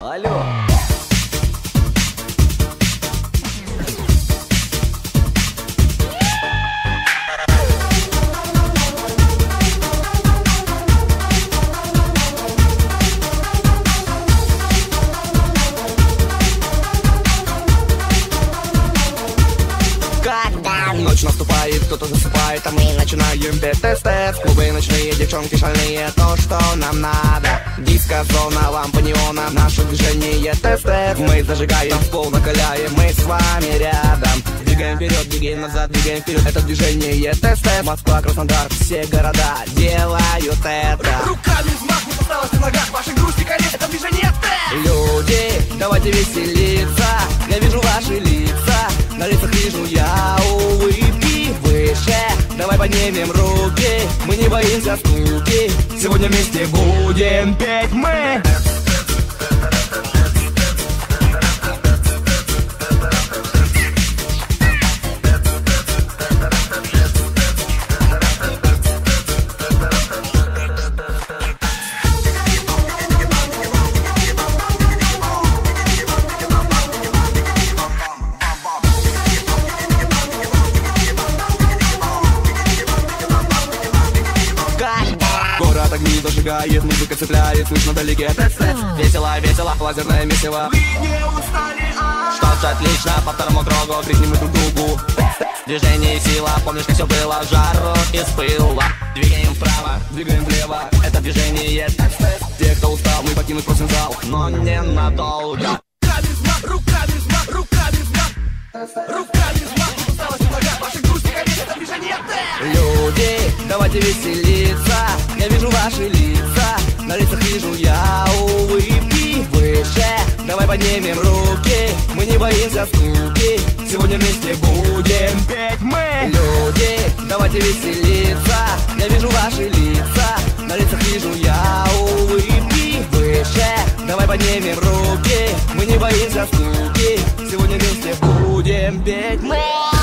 Алло. Когда Ночь наступает, кто-то засыпает, а мы начинаем петь тест тест Клубы ночные, девчонки шальные, то, что нам надо. Диско-зона, лампа неона, наше движение тест тест Мы зажигаем, в пол накаляем, мы с вами рядом. Двигаем вперед, двигаем назад, двигаем вперед, это движение тест тест Москва, Краснодар, все города делают это. Руками взмах, не осталось на ногах. Вашей грусти конец, это движение Т Люди, давайте веселиться. Я вижу ваши лица. На лицах вижу я Давай поднимем руки Мы не боимся скуки. Сегодня вместе будем петь мы Город огни зажигает, музыка цепляет Слышно вдалеке тест-тест Весело, весело, лазерное месиво. Что ж, отлично, по второму кругу Крикнем мы друг другу. Движение и сила, помнишь, как все было? Жару из пыла. Двигаем вправо, двигаем влево. Это движение тест-тест Те, кто устал, мы покинуть просим зал. Но ненадолго. Руками взмах, руками взмах, руками взмах Руками взмах, не осталось на ногах Вашей грусти конец, это движение Люди, давайте веселиться Я вижу ваши лица. На лицах вижу я улыбки. Выше Давай поднимем руки. Мы не боимся скуки. Сегодня вместе будем петь мы. Люди, давайте веселиться. Я вижу ваши лица. На лицах вижу я улыбки. Выше Давай поднимем руки. Мы не боимся скуки. Сегодня вместе будем петь мы